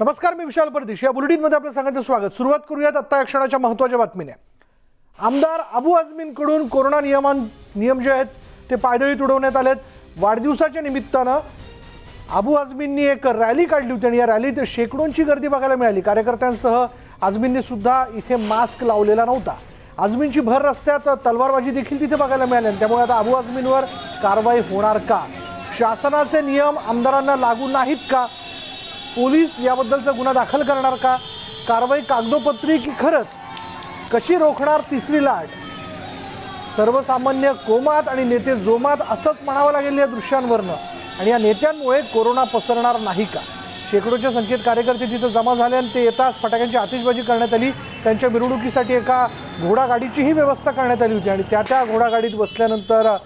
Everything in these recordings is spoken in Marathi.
नमस्कार मी विशाल परदेश. या बुलेटिनमध्ये आपलं सांगायचं स्वागत. सुरुवात करूयात आत्ता या क्षणाच्या महत्त्वाच्या बातमीने. आमदार अबू आझमींकडून कोरोना नियमान नियम जे आहेत ते पायदळी तुडवण्यात आलेत. वाढदिवसाच्या निमित्तानं अबू आझमींनी एक रॅली काढली होती आणि या रॅलीत शेकडोंची गर्दी बघायला मिळाली. कार्यकर्त्यांसह आझमींनी सुद्धा इथे मास्क लावलेला नव्हता. आझमींची भर रस्त्यात तलवारबाजी देखील तिथे बघायला मिळाली आणि त्यामुळे आता अबू आझमींवर कारवाई होणार का? शासनाचे नियम आमदारांना लागू नाहीत का? पोलीस याबद्दलचा गुन्हा दाखल करणार का? कारवाई कागदोपत्री की खरंच? कशी रोखणार तिसरी लाट? सर्वसामान्य कोमात आणि नेते जोमात असंच म्हणावं लागेल या दृश्यांवरनं. आणि या नेत्यांमुळे कोरोना पसरणार नाही का? शेकडोच्या संख्येत कार्यकर्ते तिथं जमा झाले आणि ते येताच फटाक्यांची आतिषबाजी करण्यात आली त्यांच्या मिरवणुकीसाठी एका घोडागाडीचीही व्यवस्था करण्यात आली होती. आणि त्या त्या घोडागाडीत बसल्यानंतर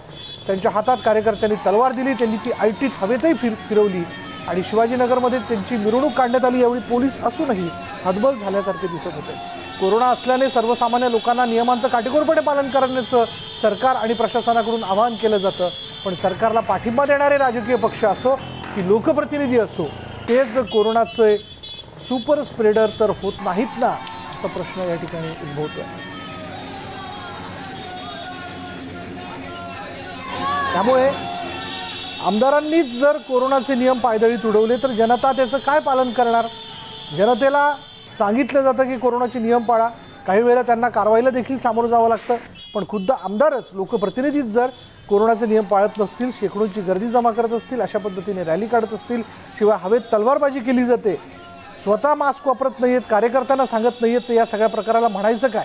त्यांच्या हातात कार्यकर्त्यांनी तलवार दिली त्यांनी ती आयटीत हवेतही फिर फिरवली. आणि शिवाजीनगरमध्ये त्यांची मिरवणूक काढण्यात आली यावेळी पोलीस असूनही हतबल झाल्यासारखे दिसत होते. कोरोना असल्याने सर्वसामान्य लोकांना नियमांचं काटेकोरपणे पालन करण्याचं सरकार आणि प्रशासनाकडून आवाहन केलं जातं. पण सरकारला पाठिंबा देणारे राजकीय पक्ष असो की लोकप्रतिनिधी असो तेच कोरोनाचे सुपर स्प्रेडर तर होत नाहीत ना असा प्रश्न या ठिकाणी उद्भवतोय. त्यामुळे आमदारांनीच जर कोरोनाचे नियम पायदळी तुडवले तर जनता त्याचं काय पालन करणार? जनतेला सांगितलं जातं की कोरोनाचे नियम पाळा. काही वेळेला त्यांना कारवाईला देखील सामोरं जावं लागतं. पण खुद्द आमदारच लोकप्रतिनिधीच जर कोरोनाचे नियम पाळत नसतील शेकडोंची गर्दी जमा करत असतील अशा पद्धतीने रॅली काढत असतील शिवाय हवेत तलवारबाजी केली जाते. स्वतः मास्क वापरत नाही आहेत कार्यकर्त्यांना सांगत नाहीयेत तर या सगळ्या प्रकाराला म्हणायचं काय?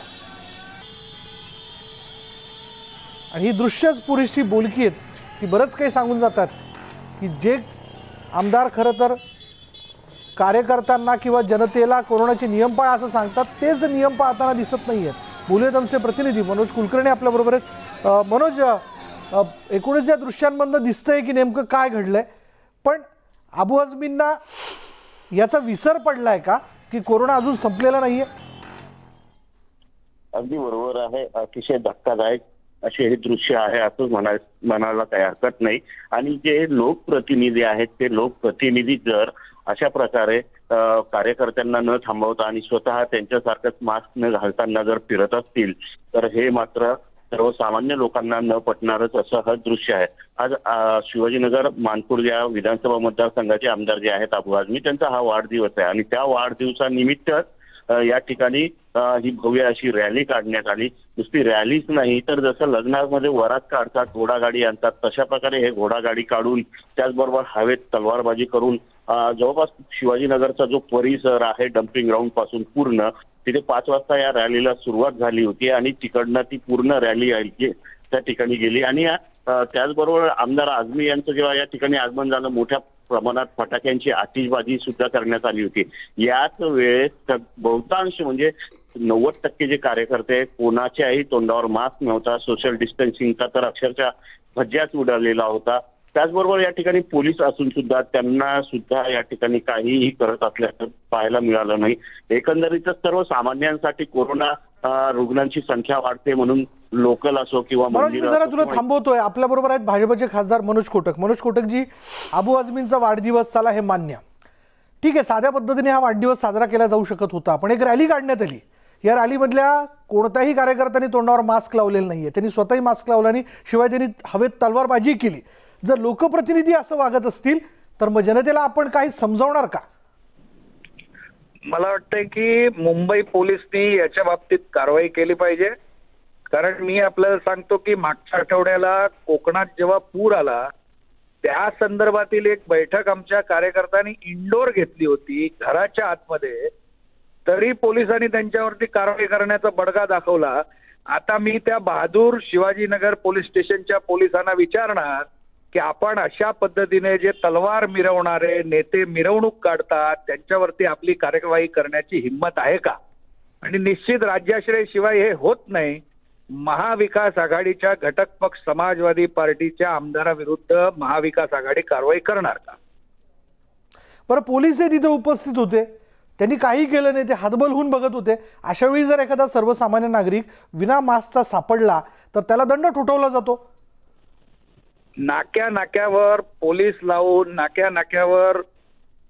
आणि ही दृश्यच पुरेशी बोलकी आहेत. ती बरंच काही सांगून जातात की जे आमदार खरं तर कार्यकर्त्यांना किंवा जनतेला कोरोनाचे नियम पाळा असं सांगतात तेच नियम पाळताना दिसत नाही आहेत बोलूयात आमचे प्रतिनिधी मनोज कुलकर्णी आपल्याबरोबर आहेत. मनोज एकोणीस एकूणच या दृश्यांमधनं दिसतंय की नेमकं काय घडलंय? पण अबू आझमींना याचा विसर पडलाय का? की कोरोना अजून संपलेला नाहीये? अगदी बरोबर आहे. अतिशय धक्कादायक असे हे दृश्य आहे असं म्हणा म्हणायला काही हरकत नाही. आणि जे लोकप्रतिनिधी आहेत ते लोकप्रतिनिधी जर अशा प्रकारे कार्यकर्त्यांना न थांबवता आणि स्वतः त्यांच्यासारखंच मास्क न घालताना जर फिरत असतील तर हे मात्र सर्वसामान्य लोकांना न पटणारच असं हा दृश्य आहे. आज शिवाजीनगर मानपूर या विधानसभा मतदारसंघाचे आमदार जे आहेत अबू आझमी त्यांचा हा वाढदिवस आहे. आणि त्या वाढदिवसानिमित्त या ठिकाणी ही भव्य अशी रॅली काढण्यात आली. नुसती रॅलीच नाही तर जसं लग्नामध्ये वरात काढतात घोडागाडी आणतात तशा प्रकारे हे घोडागाडी काढून त्याचबरोबर हवेत तलवारबाजी करून जवळपास शिवाजीनगरचा जो परिसर आहे डम्पिंग ग्राउंडपासून पूर्ण तिथे पाच वाजता या रॅलीला सुरुवात झाली होती आणि तिकडनं ती पूर्ण रॅली त्या ठिकाणी गेली. आणि त्याचबरोबर आमदार आझमी यांचं जेव्हा या ठिकाणी आगमन झालं मोठ्या प्रमाणात फटाक्यांची आतिषबाजी सुद्धा करण्यात आली होती. याच वेळेस बहुतांश म्हणजे नव्वद टक्के जे कार्यकर्ते आहेत, कोणाच्याही तोंडावर मास्क नव्हता सोशल डिस्टन्सिंगचा तर अक्षरशः भज्याच उडालेला होता. त्याचबरोबर या ठिकाणी पोलीस असून सुद्धा त्यांना सुद्धा या ठिकाणी काहीही करत असल्याचं पाहायला मिळालं नाही. एकंदरीतच सर्वसामान्यांसाठी कोरोना रुग्णांची संख्या वाढते म्हणून लोकल असो किंवा मंदिरं जरा तुला थांबवतोय. आपल्या बरोबर आहेत भाजपचे खासदार मनोज कोटक. मनोज कोटकजी अबू आझमींचा वाढदिवस झाला हे मान्य. ठीक आहे साध्या पद्धतीने हा वाढदिवस साजरा केला जाऊ शकत होता. पण एक रॅली काढण्यात आली. या रॅलीमधल्या कोणत्याही कार्यकर्त्यांनी तोंडावर मास्क लावलेलं नाहीये. त्यांनी स्वतःही मास्क लावला आणि शिवाय त्यांनी हवेत तलवारबाजी केली. जर लोकप्रतिनिधी असं वागत असतील तर मग जनतेला आपण काही समजावणार का? मला वाटतंय की मुंबई पोलिसनी याच्या बाबतीत कारवाई केली पाहिजे. कारण मी आपल्याला सांगतो की मागच्या आठवड्याला कोकणात जेव्हा पूर आला त्या संदर्भातील एक बैठक आमच्या कार्यकर्त्यांनी इंडोर घेतली होती घराच्या आतमध्ये. तरी पोलिसांनी त्यांच्यावरती कारवाई करण्याचा बडगा दाखवला. आता मी त्या बहादूर शिवाजीनगर पोलीस स्टेशनच्या पोलिसांना विचारणार की आपण अशा पद्धतीने जे तलवार मिरवणारे नेते मिरवणूक काढतात त्यांच्यावरती आपली कार्यवाही करण्याची हिंमत आहे का? आणि निश्चित राज्याश्रय शिवाय हे होत नाही. महाविकास आघाडीच्या घटक पक्ष समाजवादी पार्टीच्या आमदाराविरुद्ध महाविकास आघाडी कारवाई करणार का? बरं पोलीसही तिथे उपस्थित होते. त्यांनी काही केलं नाही ते हातबल होऊन बघत होते. अशा वेळी जर एखादा सर्वसामान्य नागरिक विना मास्कचा सापडला तर त्याला दंड ठोठवला जातो. नाक्या नाक्यावर पोलीस लावून नाक्या नाक्यावर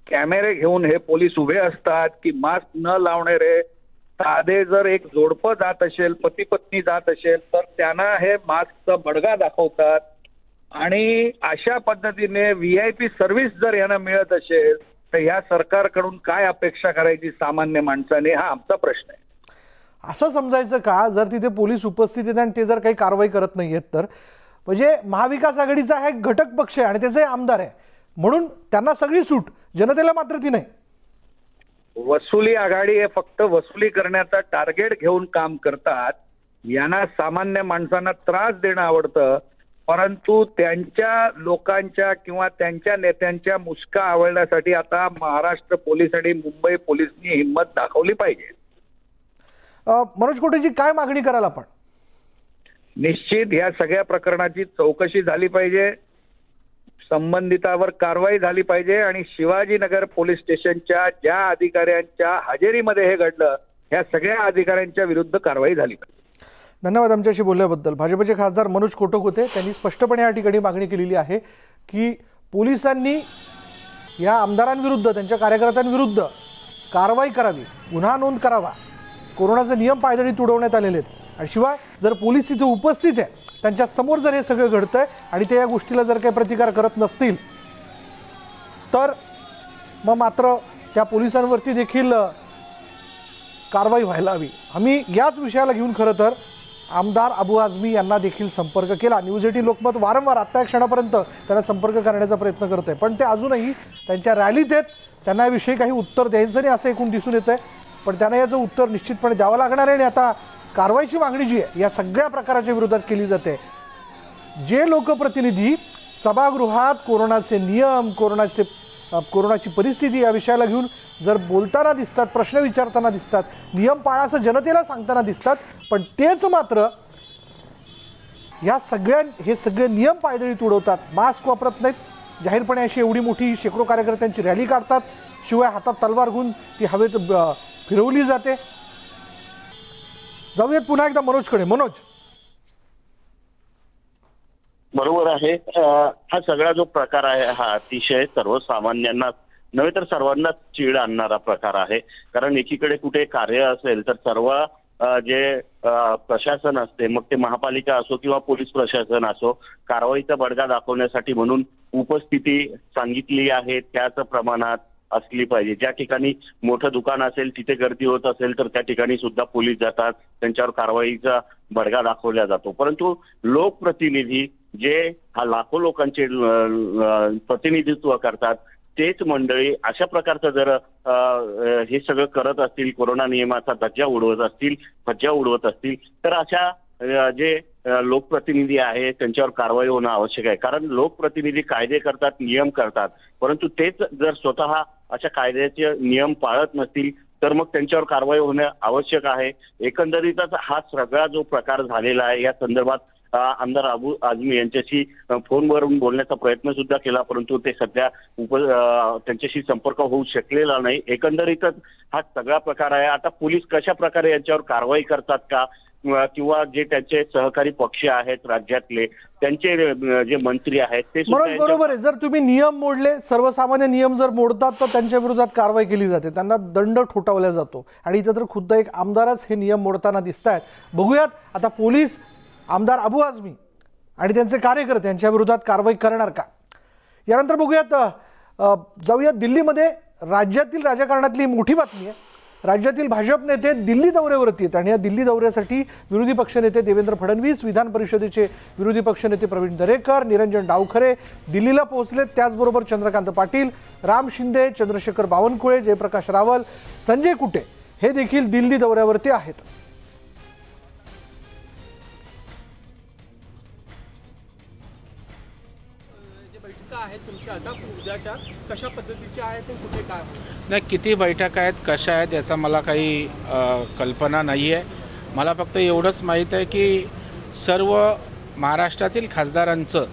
कॅमेरे घेऊन हे पोलीस उभे असतात की मास्क न लावणारे साधे जर एक जोडपं जात असेल पती पत्नी जात असेल तर त्यांना हे मास्कचा बडगा दाखवतात. आणि अशा पद्धतीने व्ही आय पी सर्व्हिस जर यांना मिळत असेल तर या सरकारकडून काय अपेक्षा करायची सामान्य माणसाने हा आमचा प्रश्न आहे. असं समजायचं का? जर तिथे पोलीस उपस्थित आहेत आणि ते जर काही कारवाई करत नाहीयेत तर? म्हणजे महाविकास आघाडीचा हा एक घटक पक्ष आहे आणि त्याचे आमदार आहे. म्हणून त्यांना सगळी सूट जनतेला मात्र ती नाही. वसुली आघाडी हे फक्त वसुली करण्याचा टार्गेट घेऊन काम करतात. यांना सामान्य माणसांना त्रास देणं आवडतं. परंतु त्यांच्या लोकांच्या किंवा त्यांच्या नेत्यांच्या मुस्का आवळण्यासाठी आता महाराष्ट्र पोलीस आणि मुंबई पोलिसांनी हिंमत दाखवली पाहिजे. मनोज कोटेजी काय मागणी कराल आपण? निश्चित ह्या सगळ्या प्रकरणाची चौकशी झाली पाहिजे. संबंधितावर कारवाई झाली पाहिजे आणि शिवाजीनगर पोलीस स्टेशनच्या ज्या अधिकाऱ्यांच्या हजेरीमध्ये हे घडलं ह्या सगळ्या अधिकाऱ्यांच्या विरुद्ध कारवाई झाली पाहिजे. धन्यवाद आमच्याशी बोलल्याबद्दल. भाजपचे खासदार मनोज कोटक होते त्यांनी स्पष्टपणे या ठिकाणी मागणी केलेली आहे की पोलिसांनी या आमदारांविरुद्ध त्यांच्या कार्यकर्त्यांविरुद्ध कारवाई करावी. गुन्हा नोंद करावा. कोरोनाचे नियम पायदळी तुडवण्यात आलेले आहेत. आणि शिवाय जर पोलीस तिथे उपस्थित आहे त्यांच्यासमोर जर हे सगळं घडतंय आणि ते या गोष्टीला जर काही प्रतिकार करत नसतील तर मग मात्र त्या पोलिसांवरती देखील कारवाई व्हायला हवी. आम्ही याच विषयाला घेऊन खरं तर आमदार अबू आझमी यांना देखील संपर्क केला. न्यूज एटी लोकमत वारंवार आत्ता या क्षणापर्यंत त्यांना संपर्क करण्याचा प्रयत्न करत आहे पण ते अजूनही त्यांच्या रॅलीत आहेत. त्यांना याविषयी काही उत्तर द्यायचं नाही असं एकूण दिसून येतं आहे पण त्यांना याचं उत्तर निश्चितपणे द्यावं लागणार आहे आणि आता कारवाईची मागणी जी आहे या सगळ्या प्रकाराच्या विरोधात केली जाते. जे लोकप्रतिनिधी सभागृहात कोरोनाचे नियम कोरोनाचे कोरोनाची परिस्थिती या विषयाला घेऊन जर बोलताना दिसतात प्रश्न विचारताना दिसतात नियम पाळा असं जनतेला सांगताना दिसतात पण तेच मात्र या सगळ्या हे सगळे नियम पायदळी तुडवतात मास्क वापरत नाहीत. जाहीरपणे अशी एवढी मोठी शेकडो कार्यकर्त्यांची रॅली काढतात. शिवाय हातात तलवार घेऊन ती हवेत फिरवली जाते. जाऊयात पुन्हा एकदा मनोजकडे. मनोज. बरोबर आहे. हा सगळा जो प्रकार आहे हा अतिशय सर्वसामान्यांना नव्हे तर सर्वांनाच चीड आणणारा प्रकार आहे. कारण एकीकडे कुठे कार्य असेल तर सर्व जे प्रशासन असते मग ते महापालिका असो किंवा पोलीस प्रशासन असो कारवाईचा बडगा दाखवण्यासाठी म्हणून उपस्थिती सांगितली आहे त्याच प्रमाणात. असली पाहिजे. ज्या ठिकाणी मोठं दुकान असेल तिथे गर्दी होत असेल तर त्या ठिकाणी सुद्धा पोलीस जातात. त्यांच्यावर कारवाईचा बडगा दाखवला जातो. परंतु लोकप्रतिनिधी जे हा लाखो लोकांचे प्रतिनिधित्व करतात तेच मंडळी अशा प्रकारचं जर हे सगळं करत असतील कोरोना नियमाचा धज्जा उडवत असतील फज्जा उडवत असतील तर अशा जे लोकप्रतिनिधी आहे त्यांच्यावर कारवाई होणं आवश्यक आहे. कारण लोकप्रतिनिधी कायदे करतात नियम करतात. परंतु तेच जर स्वतः अशा कायद्याचे नियम पाळत नसतील तर मग त्यांच्यावर कारवाई होणं आवश्यक आहे. एकंदरीतच हा सगळा जो प्रकार झालेला आहे या संदर्भात आमदार अबू आझमी यांच्याशी फोनवरून बोलण्याचा प्रयत्न सुद्धा केला परंतु ते सध्या उप त्यांच्याशी संपर्क होऊ शकलेला नाही. एकंदरीतच हा सगळा प्रकार आहे. आता पोलीस कशा प्रकारे यांच्यावर कारवाई करतात का? किंवा जे त्यांचे सहकारी पक्ष आहेत राज्यातले त्यांचे जे मंत्री आहेत ते बरोबर आहे. जर तुम्ही नियम मोडले सर्वसामान्य नियम जर मोडतात तर त्यांच्या विरोधात कारवाई केली जाते. त्यांना दंड ठोठावला जातो. आणि इथं तर खुद्द एक आमदारच हे नियम मोडताना दिसत आहेत बघूयात आता पोलीस आमदार अबू आझमी आणि त्यांचे कार्यकर्ते यांच्या विरोधात कारवाई करणार का? यानंतर बघूयात जाऊयात दिल्लीमध्ये. राज्यातील राजकारणातली मोठी बातमी आहे. राज्यातील भाजप नेते दिल्ली दौऱ्यावरती आहेत आणि या दिल्ली दौऱ्यासाठी विरोधी पक्षनेते देवेंद्र फडणवीस विधान परिषदेचे विरोधी पक्षनेते प्रवीण दरेकर निरंजन डावखरे दिल्लीला पोहोचलेत त्याचबरोबर चंद्रकांत पाटील राम शिंदे चंद्रशेखर बावनकुळे जयप्रकाश रावल संजय कुटे हे देखील दिल्ली दौऱ्यावरती आहेत. आता उद्याच्या कशा पद्धतीच्या आहेत कुठे काय नाही किती बैठका आहेत कशा आहेत याचा मला काही कल्पना नाही आहे मला फक्त एवढंच माहीत आहे की सर्व महाराष्ट्रातील खासदारांचं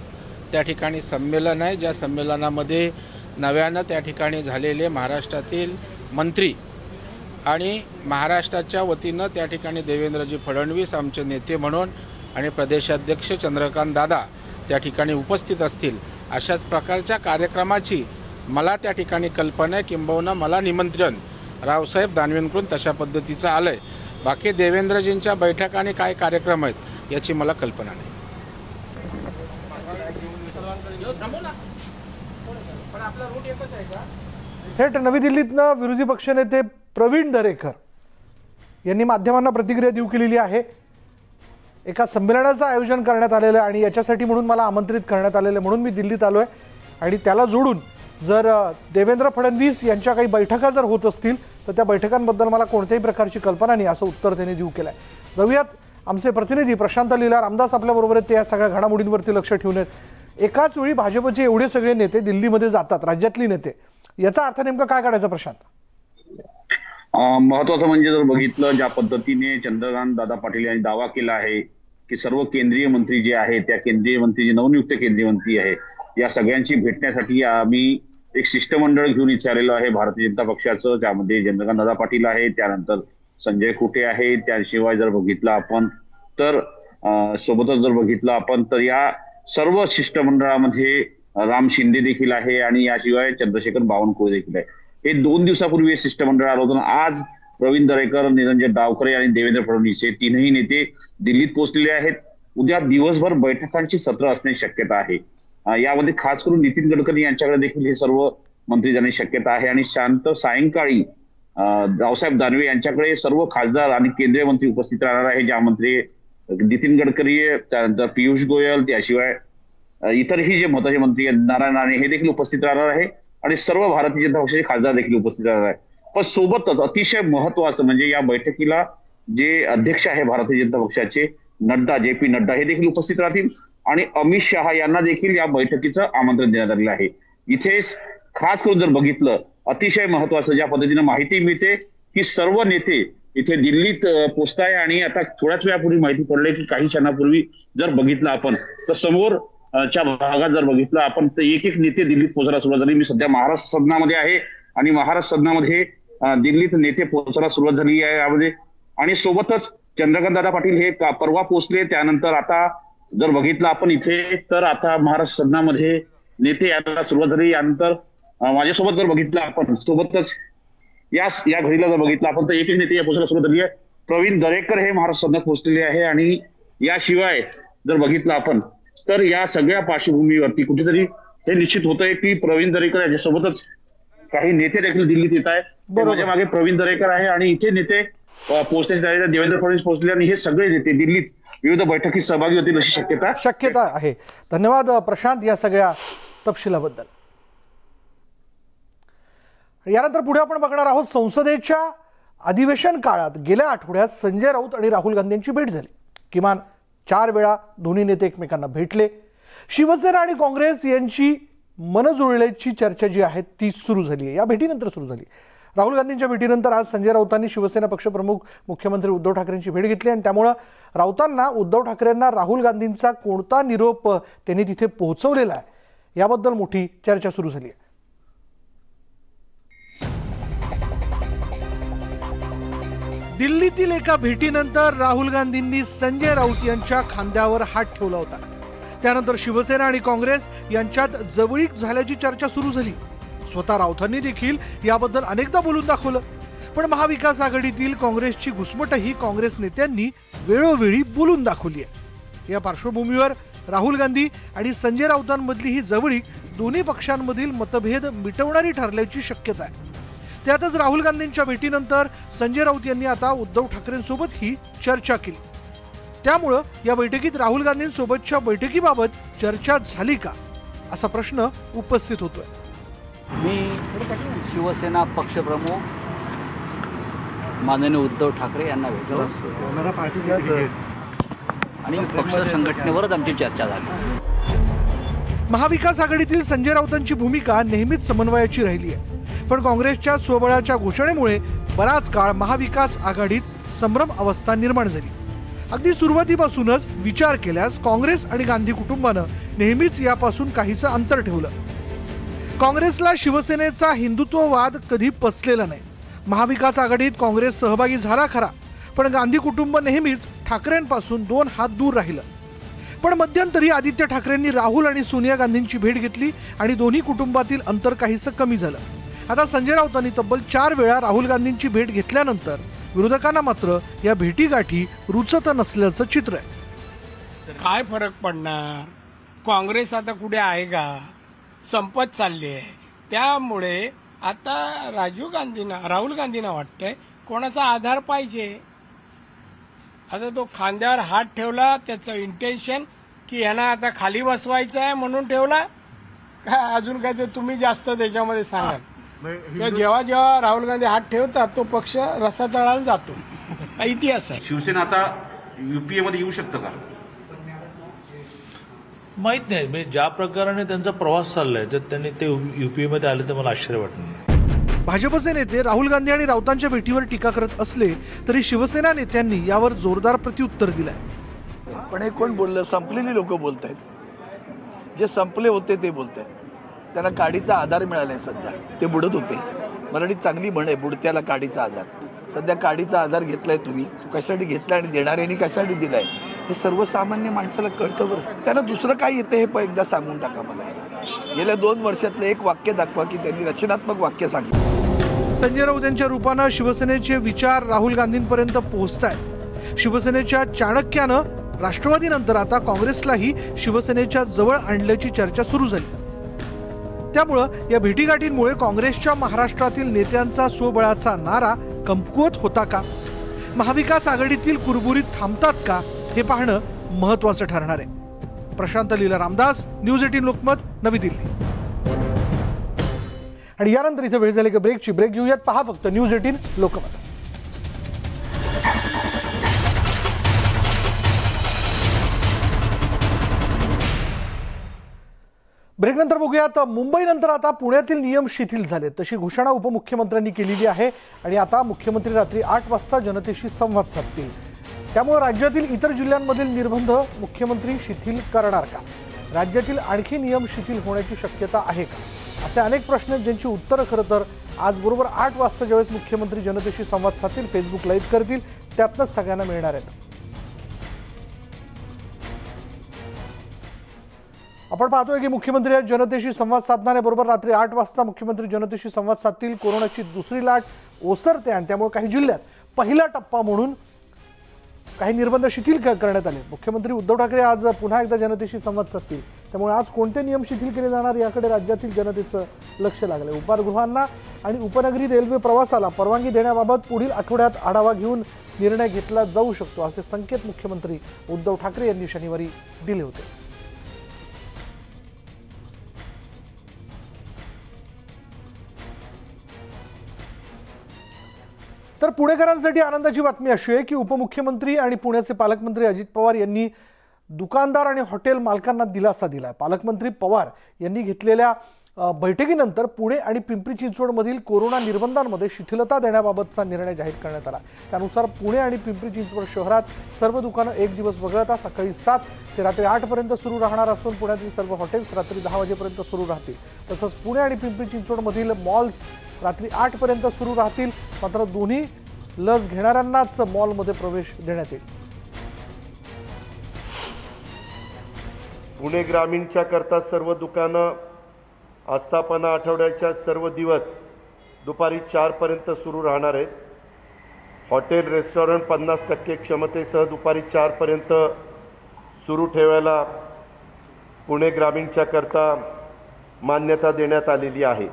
त्या ठिकाणी संमेलन आहे ज्या संमेलनामध्ये नव्यानं त्या ठिकाणी झालेले महाराष्ट्रातील मंत्री आणि महाराष्ट्राच्या वतीनं त्या ठिकाणी देवेंद्रजी फडणवीस आमचे नेते म्हणून आणि प्रदेशाध्यक्ष चंद्रकांत दादा त्या ठिकाणी उपस्थित असतील. अशाच प्रकारच्या कार्यक्रमाची मला त्या ठिकाणी कल्पना आहे किंबहुना मला निमंत्रण. रावसाहेब दानवेंकडून तशा पद्धतीचं आलं आहे बाकी देवेंद्रजींच्या बैठका आणि काय कार्यक्रम आहेत याची मला कल्पना नाही. थेट नवी दिल्लीतनं विरोधी पक्षनेते प्रवीण दरेकर यांनी माध्यमांना प्रतिक्रिया देऊ केलेली आहे. एका संमेलनाचं आयोजन करण्यात आलेलं आहे आणि याच्यासाठी म्हणून मला आमंत्रित करण्यात आलेलं आहे म्हणून मी दिल्लीत आलो आहे. आणि त्याला जोडून जर देवेंद्र फडणवीस यांच्या काही बैठका जर होत असतील तर त्या बैठकांबद्दल मला कोणत्याही प्रकारची कल्पना नाही असं उत्तर त्यांनी देऊ केलं आहे जाऊयात आमचे प्रतिनिधी प्रशांत लीला रामदास आपल्याबरोबर आहेत ते या सगळ्या घडामोडींवरती लक्ष ठेवून आहेत. एकाच वेळी भाजपचे एवढे सगळे नेते दिल्लीमध्ये जातात राज्यातली नेते. याचा अर्थ नेमका काय काढायचा प्रशांत? महत्वाचं म्हणजे जर बघितलं ज्या पद्धतीने चंद्रकांत दादा पाटील यांनी दावा केला आहे की सर्व केंद्रीय मंत्री जे आहेत त्या केंद्रीय मंत्री जे नवनियुक्त केंद्रीय मंत्री आहे या सगळ्यांशी भेटण्यासाठी आम्ही एक शिष्टमंडळ घेऊन इच्छालेलो आहे भारतीय जनता पक्षाचं. त्यामध्ये चंद्रकांत दादा पाटील आहे त्यानंतर संजय कुटे आहे त्याशिवाय जर बघितलं आपण तर सोबतच जर बघितलं आपण तर या सर्व शिष्टमंडळामध्ये राम शिंदे देखील आहे आणि याशिवाय चंद्रशेखर बावनकुळे देखील आहे हे दोन दिवसापूर्वी हे शिष्टमंडळ आलं होतं. आज प्रवीण दरेकर निरंजन डावकरे आणि देवेंद्र फडणवीस हे तीनही नेते दिल्लीत पोहोचलेले आहेत. उद्या दिवसभर बैठकांची सत्र असण्याची शक्यता आहे. यामध्ये खास करून नितीन गडकरी यांच्याकडे देखील हे सर्व मंत्री जाण्याची शक्यता आहे. आणि शांत सायंकाळी रावसाहेब दानवे यांच्याकडे सर्व खासदार आणि केंद्रीय मंत्री उपस्थित राहणार आहे ज्यामध्ये नितीन गडकरी त्यानंतर पियुष गोयल त्याशिवाय इतरही जे महत्त्वाचे मंत्री आहेत नारायण राणे हे देखील उपस्थित राहणार आहे. आणि सर्व भारतीय जनता पक्षाचे खासदार देखील उपस्थित राहणार आहे पण सोबतच अतिशय महत्वाचं म्हणजे या बैठकीला जे अध्यक्ष आहे भारतीय जनता पक्षाचे नड्डा जे पी नड्डा हे देखील उपस्थित राहतील. आणि अमित शहा यांना देखील या बैठकीचं आमंत्रण देण्यात आलेलं आहे. इथे खास करून जर बघितलं अतिशय महत्वाचं ज्या पद्धतीनं माहिती मिळते की सर्व नेते इथे दिल्लीत पोचताय आणि आता थोड्याच वेळापूर्वी माहिती पडली की काही क्षणापूर्वी जर बघितलं आपण तर समोर च्या भागात जर बघितलं आपण तर एक एक नेते दिल्लीत पोहोचायला सुरुवात झाली. मी सध्या महाराष्ट्र सदनामध्ये आहे आणि महाराष्ट्र सदनामध्ये दिल्लीत नेते पोहोचायला सुरुवात झाली आहे यामध्ये. आणि सोबतच चंद्रकांत दादा पाटील हे परवा पोहोचले त्यानंतर आता जर बघितलं आपण इथे तर आता महाराष्ट्र सदनामध्ये नेते यायला सुरुवात झाली. यानंतर माझ्यासोबत जर बघितलं आपण सोबतच या या घडीला जर बघितलं आपण तर एक एक नेते या पोहोचायला सुरुवात झाली आहे. प्रवीण दरेकर हे महाराष्ट्र सदनात पोहोचलेले आहे आणि याशिवाय जर बघितलं आपण तर या सगळ्या पार्श्वभूमीवरती कुठेतरी हे निश्चित होतंय की प्रवीण दरेकर यांच्यासोबतच काही नेते देखील दिल्लीत येत आहेत. बरोबर. माझ्या मागे प्रवीण दरेकर आहे आणि इथे नेते पोहोचण्याची आहे. देवेंद्र फडणवीस पोहोचले आणि हे सगळे नेते दिल्लीत विविध बैठकीत सहभागी होतील अशी शक्यता शक्यता आहे. धन्यवाद प्रशांत या सगळ्या तपशिलाबद्दल. यानंतर पुढे आपण बघणार आहोत संसदेच्या अधिवेशन काळात गेल्या आठवड्यात संजय राऊत आणि राहुल गांधींची भेट झाली. किमान चार वेळा दोन्ही नेते एकमेकांना भेटले. शिवसेना आणि काँग्रेस यांची मन जुळल्याची चर्चा जी आहे ती सुरू झाली आहे. या भेटीनंतर सुरू झाली राहुल गांधींच्या भेटीनंतर आज संजय राऊतांनी शिवसेना पक्षप्रमुख मुख्यमंत्री उद्धव ठाकरेंची भेट घेतली आणि त्यामुळं राऊतांना उद्धव ठाकरेंना राहुल गांधींचा कोणता निरोप त्यांनी तिथे पोहोचवलेला आहे याबद्दल मोठी चर्चा सुरू झाली आहे. दिल्लीतील एका भेटीनंतर राहुल गांधींनी संजय राऊत यांच्या खांद्यावर हात ठेवला होता. त्यानंतर शिवसेना आणि काँग्रेस यांच्यात जवळीक झाल्याची चर्चा सुरू झाली. स्वतः राऊतांनी देखील याबद्दल अनेकदा बोलून दाखवलं. पण महाविकास आघाडीतील काँग्रेसची घुसमटही काँग्रेस नेत्यांनी वेळोवेळी बोलून दाखवली आहे. या पार्श्वभूमीवर राहुल गांधी आणि संजय राऊतांमधली ही जवळीक दोन्ही पक्षांमधील मतभेद मिटवणारी ठरल्याची शक्यता आहे. त्यातच राहुल गांधींच्या भेटीनंतर संजय राऊत यांनी आता उद्धव ठाकरेंसोबत ही चर्चा केली. त्यामुळं या बैठकीत राहुल गांधींसोबतच्या बैठकीबाबत चर्चा झाली का? असा प्रश्न उपस्थित होतोय. मी शिवसेना पक्षप्रमुख माननीय उद्धव ठाकरे यांना भेटलो. आणि पक्ष संघटनेवरच आमची चर्चा झाली. महाविकास आघाडीतील संजय राऊतांची भूमिका नेहमीच समन्वयाची राहिली आहे. पण काँग्रेसच्या स्वबळाच्या घोषणेमुळे बराच काळ महाविकास आघाडीत संभ्रम अवस्था निर्माण झाली. अगदी सुरुवातीपासूनच विचार केल्यास काँग्रेस आणि गांधी कुटुंबानं नेहमीच यापासून काहीसं अंतर ठेवलं. काँग्रेसला शिवसेनेचा हिंदुत्ववाद कधी पचलेला नाही. महाविकास आघाडीत काँग्रेस सहभागी झाला खरा पण गांधी कुटुंब नेहमीच ठाकरेंपासून दोन हात दूर राहिलं. पण मध्यंतरी आदित्य ठाकरेंनी राहुल आणि सोनिया गांधींची भेट घेतली आणि दोन्ही कुटुंबातील अंतर काहीसं कमी झालं. आता संजय राऊतांनी तब्बल चार वेळा राहुल गांधींची भेट घेतल्यानंतर विरोधकांना मात्र या भेटीगाठी रुचत नसल्याचं चित्र आहे. काय फरक पडणार? काँग्रेस आता कुठे आहे का? संपत चालली आहे. त्यामुळे आता राजीव गांधींना राहुल गांधींना वाटतंय कोणाचा आधार पाहिजे? आता तो खांद्यावर हात ठेवला त्याचं इंटेन्शन की यांना आता खाली बसवायचं आहे म्हणून ठेवला? काय अजून काय ते तुम्ही जास्त त्याच्यामध्ये सांगाल? जेव्हा जेव्हा राहुल गांधी हात ठेवतात तो पक्ष रसा तळाला जातो. हा इतिहास आहे. शिवसेना आता युपीए मध्ये येऊ शकतं का? माहीत नाही. म्हणजे ज्या प्रकाराने त्यांचा प्रवास चाललाय तर त्यांनी ते युपीए मध्ये आले तर मला आश्चर्य नाही. भाजपचे नेते राहुल गांधी आणि राऊतांच्या भेटीवर टीका करत असले तरी शिवसेना नेत्यांनी यावर जोरदार प्रत्युत्तर दिलंय. पण हे कोण बोललं? संपलेली लोक बोलत आहेत जे संपले होते ते बोलत आहेत त्यांना काडीचा आधार मिळाला आहे सध्या. ते बुडत होते. मराठीत चांगली म्हण आहे बुडत्याला काडीचा आधार. सध्या काडीचा आधार घेतलाय तुम्ही. कशासाठी घेतला आणि देणाऱ्यांनी कशासाठी दिलाय? हे सर्वसामान्य माणसाला कळतं बरं. त्यांना दुसरं काय येतं हे पण एकदा सांगून टाका मला गेल्या दोन वर्षातलं एक वाक्य दाखवा की त्यांनी रचनात्मक वाक्य सांगितलं. संजय राऊत यांच्या रूपानं शिवसेनेचे विचार राहुल गांधींपर्यंत पोहोचत आहेत शिवसेनेच्या चाणक्यानं राष्ट्रवादीनंतर आता काँग्रेसलाही शिवसेनेच्या जवळ आणल्याची चर्चा सुरू झाली. त्यामुळं या भेटीगाठींमुळे काँग्रेसच्या महाराष्ट्रातील नेत्यांचा स्वबळाचा नारा कमकुवत होता का? महाविकास आघाडीतील कुरबुरीत थांबतात का? हे पाहणं महत्वाचं ठरणार आहे. Prashant Leela Ramdas news eighteen Lokmat Navi Delhi. आणि यानंतर इथे वेळ झाली की ब्रेकची? ब्रेक घेऊयात. पहा फक्त न्यूज एटीन लोकमत. ब्रेकनंतर बघूयात. मुंबईनंतर आता पुण्यातील नियम शिथिल झाले तशी घोषणा उपमुख्यमंत्र्यांनी केलेली आहे आणि आता मुख्यमंत्री रात्री आठ वाजता जनतेशी संवाद साधतील. त्यामुळे राज्यातील इतर जिल्ह्यांमधील निर्बंध मुख्यमंत्री शिथिल करणार का? राज्यातील आणखी नियम शिथिल होण्याची शक्यता आहे का? असे अनेक प्रश्न आहेत ज्यांची उत्तरं खरं तर आज बरोबर आठ वाजता ज्यावेळेस मुख्यमंत्री जनतेशी संवाद साधतील फेसबुक लाईव्ह करतील त्यातनंच सगळ्यांना मिळणार आहेत. आपण पाहतोय की मुख्यमंत्री आज जनतेशी संवाद साधणार आहे. बरोबर रात्री आठ वाजता मुख्यमंत्री जनतेशी संवाद साधतील. कोरोनाची दुसरी लाट ओसरते आणि त्यामुळे काही जिल्ह्यात पहिला टप्पा म्हणून काही निर्बंध शिथिल क- करण्यात आले. मुख्यमंत्री उद्धव ठाकरे आज पुन्हा एकदा जनतेशी संवाद साधतील. त्यामुळे आज कोणते नियम शिथिल केले जाणार याकडे राज्यातील जनतेचं लक्ष लागलंय. उपारगृहांना आणि उपनगरी रेल्वे प्रवासाला परवानगी देण्याबाबत पुढील आठवड्यात आढावा घेऊन निर्णय घेतला जाऊ शकतो असे संकेत मुख्यमंत्री उद्धव ठाकरे यांनी शनिवारी दिले होते. तर पुणेकरांसाठी आनंदाची बातमी अशी आहे की उपमुख्यमंत्री आणि पुण्याचे पालकमंत्री अजित पवार यांनी दुकानदार आणि हॉटेल मालकांना दिलासा दिला पालकमंत्री पवार यांनी घेतलेल्या बैठकीनंतर पुणे आणि पिंपरी चिंचवडमधील कोरोना निर्बंधांमध्ये शिथिलता देण्याबाबतचा निर्णय जाहीर करण्यात आला. त्यानुसार पुणे आणि पिंपरी चिंचवड शहरात सर्व दुकानं एक दिवस वगळता सकाळी सात ते रात्री आठपर्यंत सुरू राहणार असून पुण्यातील सर्व हॉटेल्स रात्री दहा वाजेपर्यंत सुरू राहतील. तसंच पुणे आणि पिंपरी चिंचवडमधील मॉल्स रात्री आठपर्यंत सुरू राहतील. मात्र दोन्ही लस घेणाऱ्यांनाच मॉलमध्ये प्रवेश देण्यात येईल. पुणे ग्रामीणच्या करता सर्व दुकानं आस्थापना आठवड्याच्या सर्व दिवस दुपारी चारपर्यंत सुरू राहणार आहेत. हॉटेल रेस्टॉरंट पन्नास टक्के क्षमतेसह दुपारी चारपर्यंत सुरू ठेवायला पुणे ग्रामीणच्या करता मान्यता देण्यात आलेली आहे.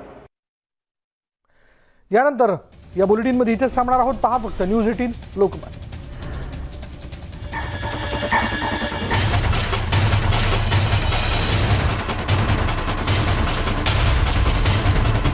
यानंतर या बुलेटिनमध्ये इथेच थांबणार आहोत. पहा फक्त न्यूज एटीन लोकमत